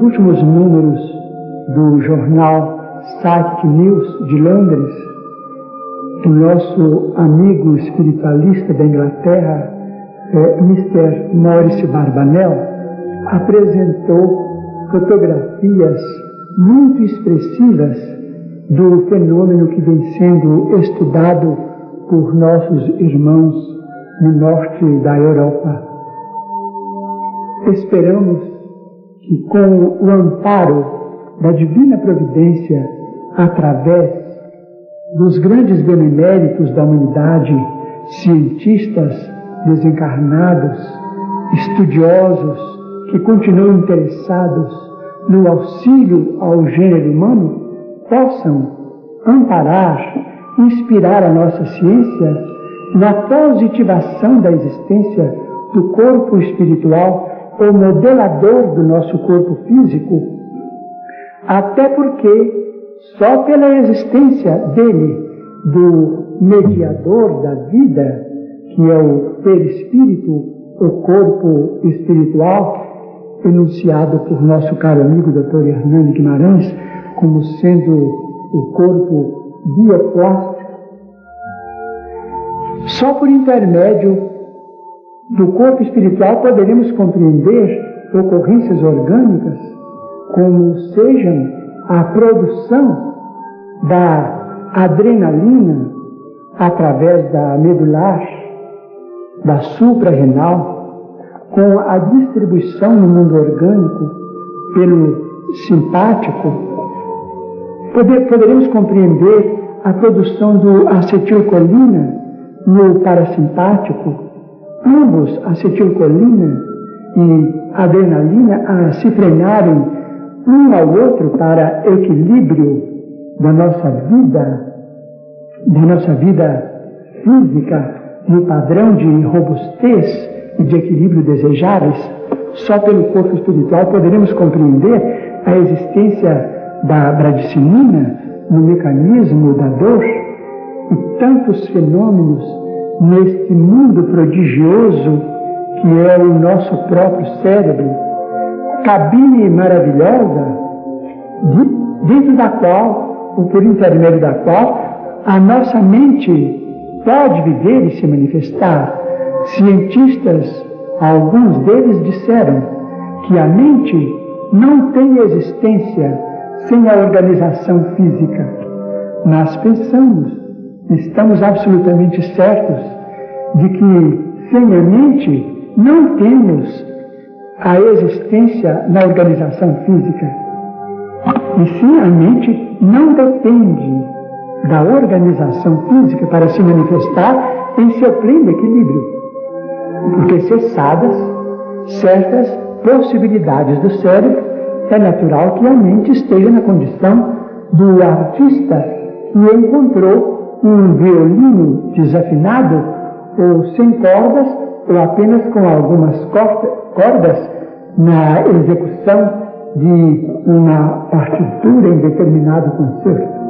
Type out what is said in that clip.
últimos números do jornal Psychic News de Londres, o nosso amigo espiritualista da Inglaterra, é, Mr. Maurice Barbanel, apresentou fotografias muito expressivas do fenômeno que vem sendo estudado por nossos irmãos no norte da Europa. Esperamos que, com o amparo da divina providência, através dos grandes beneméritos da humanidade, cientistas desencarnados, estudiosos que continuam interessados no auxílio ao gênero humano, possam amparar, inspirar a nossa ciência na positivação da existência do corpo espiritual, o modelador do nosso corpo físico, até porque só pela existência dele, do mediador da vida, que é o perispírito, o corpo espiritual, enunciado por nosso caro amigo Dr. Hernani Guimarães como sendo o corpo bioplástico, só por intermédio do corpo espiritual poderemos compreender ocorrências orgânicas como sejam a produção da adrenalina através da medular, da suprarrenal, com a distribuição no mundo orgânico pelo simpático, poder, poderemos compreender a produção do acetilcolina no parasimpático, ambos, acetilcolina e adrenalina, a se treinarem um ao outro para equilíbrio da nossa vida, da nossa vida física, no padrão de robustez e de equilíbrio desejáveis, só pelo corpo espiritual poderemos compreender a existência da bradicimina no mecanismo da dor e tantos fenômenos neste mundo prodigioso que é o nosso próprio cérebro, cabine maravilhosa, dentro da qual, ou por intermédio da qual, a nossa mente pode viver e se manifestar. Cientistas, alguns deles disseram que a mente não tem existência sem a organização física. Nós pensamos, estamos absolutamente certos de que sem a mente não temos a existência na organização física. E sim, a mente não depende da organização física para se manifestar em seu pleno equilíbrio. Porque cessadas certas possibilidades do cérebro, é natural que a mente esteja na condição do artista que encontrou um violino desafinado ou sem cordas ou apenas com algumas cordas na execução de uma partitura em determinado concerto.